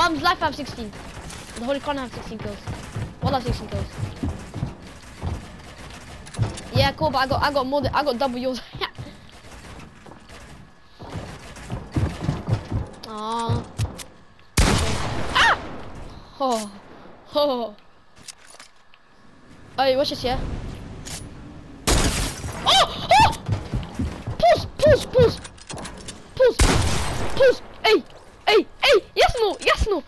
Mum's life, I have 16. The Holy Crown, I have 16 kills. What have 16 kills. Yeah, cool, but I got, I got more than, I got double yours. Ah! Oh. Oh. Hey, watch this, yeah? Oh! Oh! Push! Push! Push! Push! Push! mesmo?